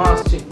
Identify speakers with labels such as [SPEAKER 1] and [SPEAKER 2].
[SPEAKER 1] Mastic.